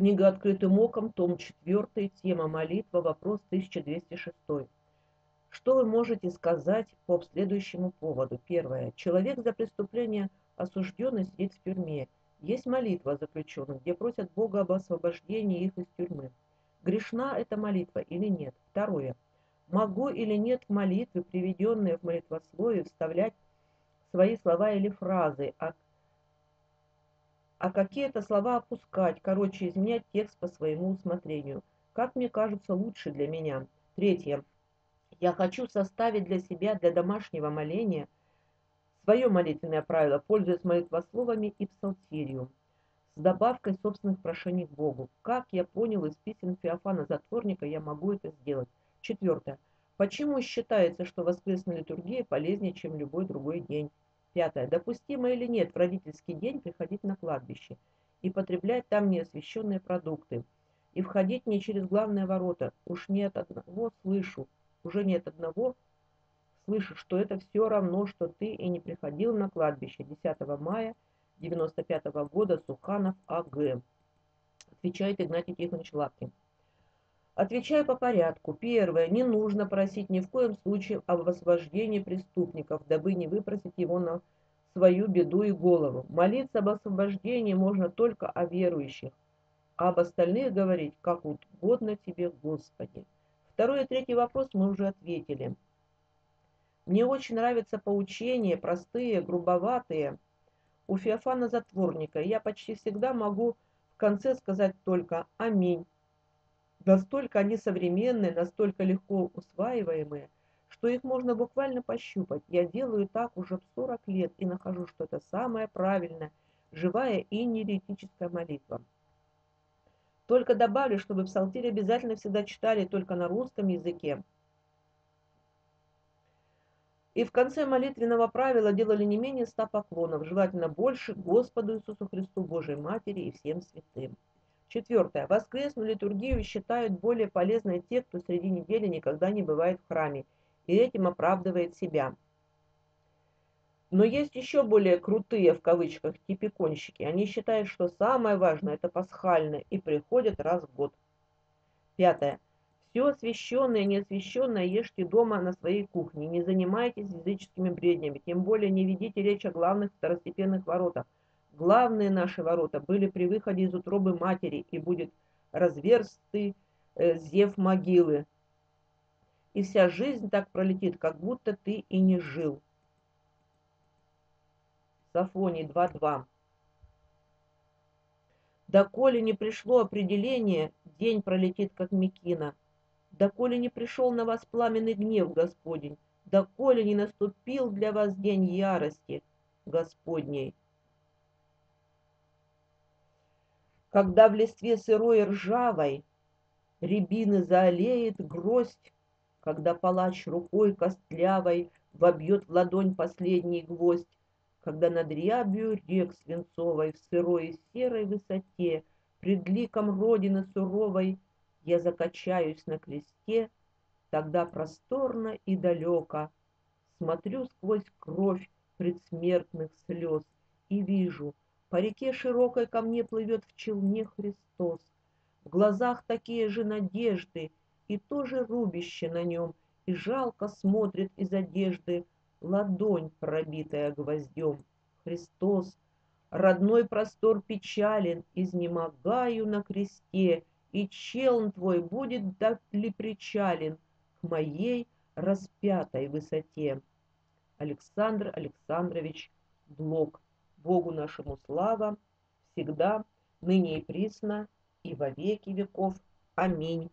Книга «Открытым оком», том 4, тема молитва, вопрос 1206. Что вы можете сказать по следующему поводу? Первое. Человек за преступление осужденный сидит в тюрьме. Есть молитва заключенных, где просят Бога об освобождении их из тюрьмы. Грешна эта молитва или нет? Второе. Могу или нет в молитве, приведенные в молитвословие, вставлять свои слова или фразы, а а какие-то слова опускать, короче, изменять текст по своему усмотрению. Как мне кажется, лучше для меня. Третье. Я хочу составить для себя, для домашнего моления, свое молитвенное правило, пользуясь молитвословами и псалтирью, с добавкой собственных прошений к Богу. Как я понял из писем Феофана Затворника, я могу это сделать. Четвертое. Почему считается, что воскресная литургия полезнее, чем любой другой день? Пятое. Допустимо или нет в родительский день приходить на кладбище и потреблять там неосвященные продукты, и входить не через главные ворота. Уж нет одного слышу, уже нет одного слышу, что это все равно, что ты и не приходил на кладбище 10 мая 95 -го года Суханов А.Г. Отвечает Игнатий Тихонович Лапкин. Отвечаю по порядку. Первое. Не нужно просить ни в коем случае об освобождении преступников, дабы не выпросить его на свою беду и голову. Молиться об освобождении можно только о верующих, а об остальных говорить, как угодно тебе, Господи. Второй и третий вопрос мы уже ответили. Мне очень нравятся поучения, простые, грубоватые, у Феофана Затворника. Я почти всегда могу в конце сказать только «Аминь». Настолько они современные, настолько легко усваиваемые, что их можно буквально пощупать. Я делаю так уже в 40 лет и нахожу, что это самая правильная, живая и неретическая молитва. Только добавлю, чтобы псалтирь обязательно всегда читали только на русском языке. И в конце молитвенного правила делали не менее ста поклонов, желательно больше Господу Иисусу Христу, Божьей Матери и всем святым. Четвертое. Воскресную литургию считают более полезной те, кто среди недели никогда не бывает в храме, и этим оправдывает себя. Но есть еще более крутые, в кавычках, типиконщики. Они считают, что самое важное – это пасхальное, и приходят раз в год. Пятое. Все освященное и неосвященное ешьте дома на своей кухне. Не занимайтесь языческими бреднями, тем более не ведите речь о главных второстепенных воротах – Главные наши ворота были при выходе из утробы матери, и будет разверсты э, зев могилы. И вся жизнь так пролетит, как будто ты и не жил. Сафоний 2.2 Доколе не пришло определение, день пролетит, как мекина. Доколе не пришел на вас пламенный гнев Господень, доколе не наступил для вас день ярости Господней. Когда в листве сырой и ржавой Рябины заолеет гроздь, Когда палач рукой костлявой Вобьет в ладонь последний гвоздь, Когда над рябью рек свинцовой В сырой и серой высоте Пред ликом Родины суровой Я закачаюсь на кресте, Тогда просторно и далеко Смотрю сквозь кровь предсмертных слез И вижу — по реке широкой ко мне плывет в челне Христос. В глазах такие же надежды, и тоже рубище на нем, и жалко смотрит из одежды ладонь, пробитая гвоздем. Христос, родной простор печален, изнемогаю на кресте, и челн твой будет ли причален к моей распятой высоте. Александр Александрович Блок Богу нашему слава, всегда, ныне и присно, и во веки веков. Аминь.